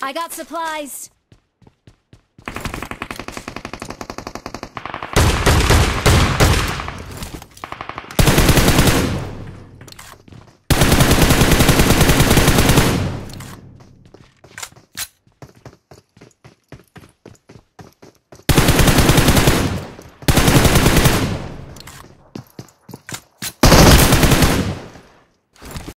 I got supplies.